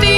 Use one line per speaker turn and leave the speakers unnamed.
be